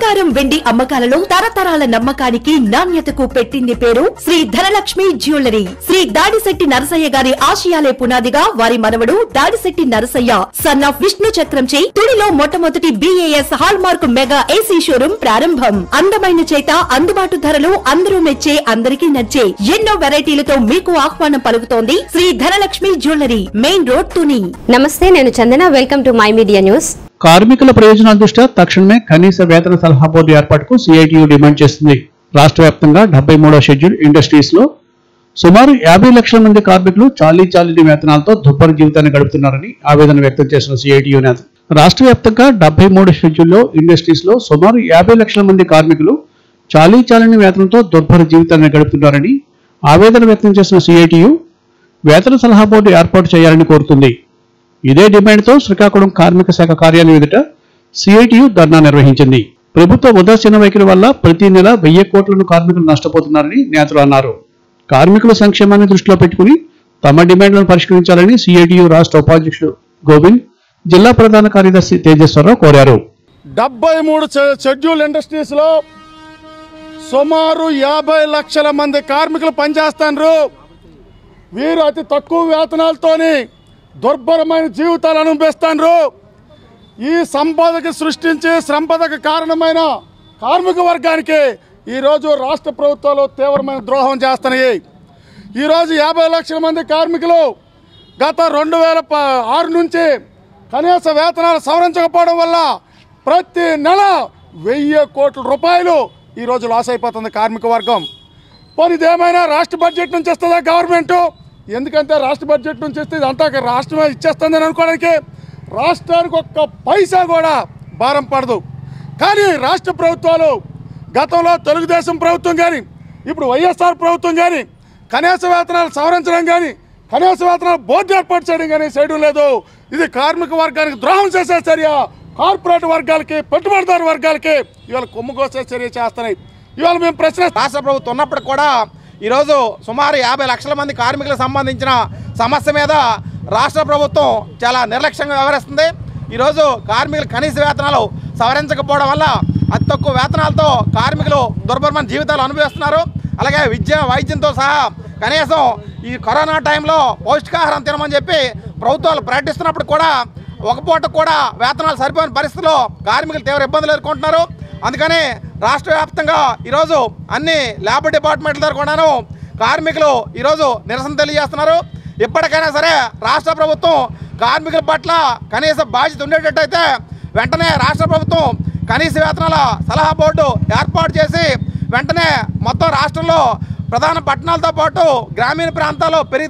బంగారం వెండి అమ్మకాలలో తరతరాల నమ్మకానికి నాణ్యతకు పెట్టింది పేరు శ్రీ ధనలక్ష్మి జ్యువెలరీ. శ్రీ దాడిశెట్టి నరసయ్య గారి ఆశయాలే పునాదిగా వారి మనవడు దాడిశెట్టి నరసయ్య సన్ ఆఫ్ విష్ణు చక్రం చే తుడిలో మొట్టమొదటి BIS hallmark mega AC showroom ప్రారంభం. అందమైన చేత అందుబాటు ధరలు అందరూ మెచ్చే అందరికీ నచ్చే ఎన్నో వెరైటీలతో మీకు ఆహ్వానం పలుకుతోంది Shri Dhanalakshmi jewellery. Main road Tuni. నమస్తే నేను Chandana. Welcome to My Media News. కార్మికుల ప్రయోజనాల దృష్ట్యా తక్షణమే కనీస వేతన సలహా బోర్డు ఏర్పాటుకు సిఐటియు డిమాండ్ చేస్తుంది. రాష్ట్ర వ్యాప్తంగా డెబ్బై మూడో షెడ్యూల్ ఇండస్ట్రీస్లో సుమారు యాభై లక్షల మంది కార్మికులు చాలీ చాలీని వేతనాలతో దుర్భర జీవితాన్ని గడుపుతున్నారని ఆవేదన వ్యక్తం చేసిన సిఐటియు నేత. రాష్ట్ర వ్యాప్తంగా డెబ్బై మూడు షెడ్యూల్లో ఇండస్ట్రీస్లో సుమారు యాభై లక్షల మంది కార్మికులు చాలీ చాలని వేతనంతో దుర్భర జీవితాన్ని గడుపుతున్నారని ఆవేదన వ్యక్తం చేసిన సిఐటియు వేతన సలహా బోర్డు ఏర్పాటు చేయాలని కోరుతుంది. ఇదే డిమాండ్తో శ్రీకాకుళం కార్మిక శాఖ కార్యాలయం ఎదుట సిఐటియు ధర్నా నిర్వహించింది. ప్రభుత్వ ఉదాసీన వైఖరి వల్ల ప్రతి నెల వెయ్యి కోట్లను కార్మికులు నష్టపోతున్నారని నేతలు అన్నారు. కార్మికుల సంక్షేమాన్ని దృష్టిలో పెట్టుకుని తమ డిమాండ్లను పరిష్కరించాలని సిఐటియు రాష్ట్ర ఉపాధ్యక్షుడు గోవింద్ జిల్లా ప్రధాన కార్యదర్శి తేజేశ్వరరావు కోరారు. డెబ్బై మూడు షెడ్యూల్ షెడ్యూల్ ఇండస్ట్రీస్లో సుమారు యాభై లక్షల మంది కార్మికులు పనిచేస్తున్నారు వీరు అతి తక్కువ వేతనాలతోని దుర్భరమైన జీవితాలు అనుభవిస్తాను ఈ సంపదకి సృష్టించి సంపదకు కారణమైన కార్మిక వర్గానికి ఈరోజు రాష్ట్ర ప్రభుత్వాలు తీవ్రమైన ద్రోహం చేస్తున్నాయి. ఈరోజు యాభై లక్షల మంది కార్మికులు గత రెండు వేల ఆరు నుంచి కనీస వేతనాలు సవరించకపోవడం వల్ల ప్రతి నెల వెయ్యి కోట్ల రూపాయలు ఈరోజు లాస్ అయిపోతుంది కార్మిక వర్గం. పోనీ ఇదేమైనా రాష్ట్ర బడ్జెట్ నుంచి వస్తుందా గవర్నమెంటు? ఎందుకంటే రాష్ట్ర బడ్జెట్ నుంచి వస్తే ఇదంతా రాష్ట్రమే ఇచ్చేస్తుందని అనుకోవడానికి రాష్ట్రానికి ఒక్క పైసా కూడా భారం పడదు. కానీ రాష్ట్ర ప్రభుత్వాలు గతంలో తెలుగుదేశం ప్రభుత్వం కానీ ఇప్పుడు వైఎస్ఆర్ ప్రభుత్వం కానీ కనీస వేతనాలు సవరించడం కానీ కనీస వేతనాలు బోర్డు ఏర్పాటు చేయడం కానీ చేయడం లేదు. ఇది కార్మిక వర్గానికి ద్రోహం చేసే చర్య. కార్పొరేట్ వర్గాలకి పెట్టుబడిదారు వర్గాలకి ఇవాళ కొమ్ము కోసే చర్య చేస్తున్నాయి. ఇవాళ మేము ప్రశ్న రాష్ట్ర ప్రభుత్వం ఉన్నప్పుడు కూడా ఈరోజు సుమారు యాభై లక్షల మంది కార్మికులకు సంబంధించిన సమస్య మీద రాష్ట్ర ప్రభుత్వం చాలా నిర్లక్ష్యంగా వ్యవహరిస్తుంది. ఈరోజు కార్మికులు కనీస వేతనాలు సవరించకపోవడం వల్ల అతి తక్కువ వేతనాలతో కార్మికులు దుర్భరమైన జీవితాలు అనుభవిస్తున్నారు. అలాగే విద్య వైద్యంతో సహా కనీసం ఈ కరోనా టైంలో పౌష్టికాహారం తినమని చెప్పి ప్రభుత్వాలు ప్రకటిస్తున్నప్పుడు కూడా ఒక పూట కూడా వేతనాలు సరిపోయిన పరిస్థితుల్లో కార్మికులు తీవ్ర ఇబ్బందులు ఎదుర్కొంటున్నారు. అందుకని రాష్ట్ర వ్యాప్తంగా ఈరోజు అన్ని లేబర్ డిపార్ట్మెంట్ల దగ్గర కూడాను కార్మికులు ఈరోజు నిరసన తెలియజేస్తున్నారు. ఇప్పటికైనా సరే రాష్ట్ర ప్రభుత్వం కార్మికుల పట్ల కనీస బాధ్యత ఉండేటట్టయితే వెంటనే రాష్ట్ర ప్రభుత్వం కనీస వేతనాల సలహా బోర్డు ఏర్పాటు చేసి వెంటనే మొత్తం రాష్ట్రంలో ప్రధాన పట్టణాలతో పాటు గ్రామీణ ప్రాంతాల్లో పెరిగి